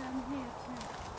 三片片